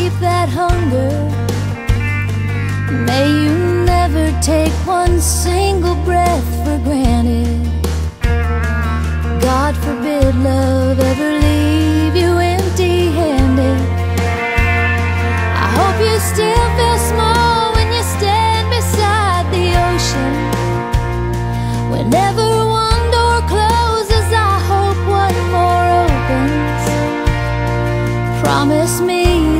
keep that hunger. May you never take one single breath for granted. God forbid love ever leave you empty handed. I hope you still feel small when you stand beside the ocean. Whenever one door closes, I hope one more opens. Promise me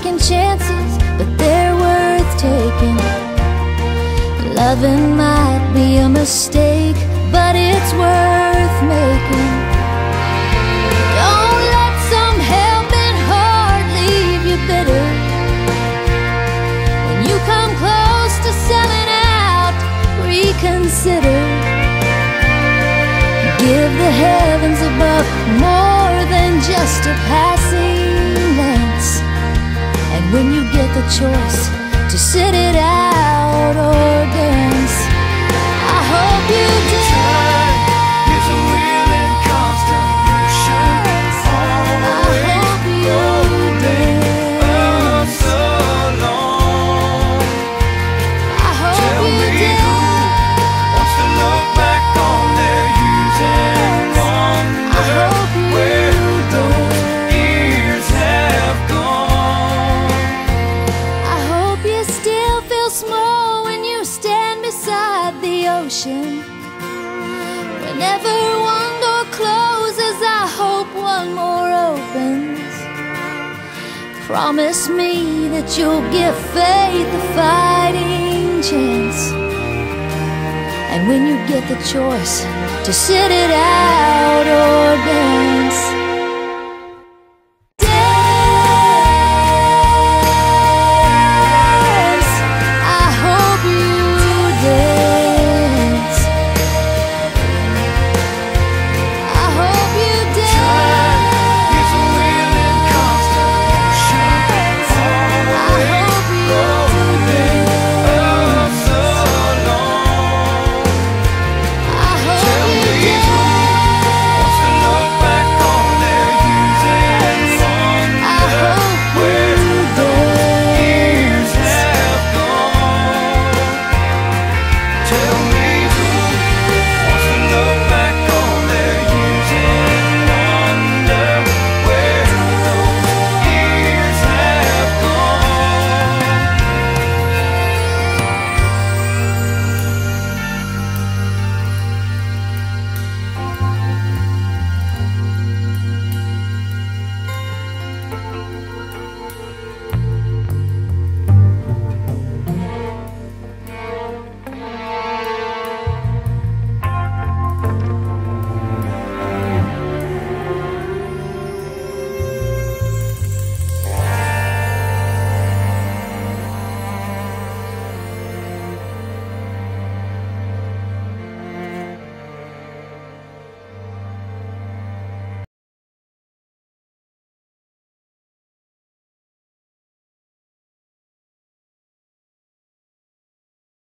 Taking chances, but they're worth taking. Loving might be a mistake, but it's worth making. Don't let some heart leave you bitter. When you come close to selling out, reconsider. Give the heavens above more than just a passing choice to sit it out or dance, Whenever one door closes, I hope one more opens. Promise me that you'll give faith a fighting chance. And when you get the choice to sit it out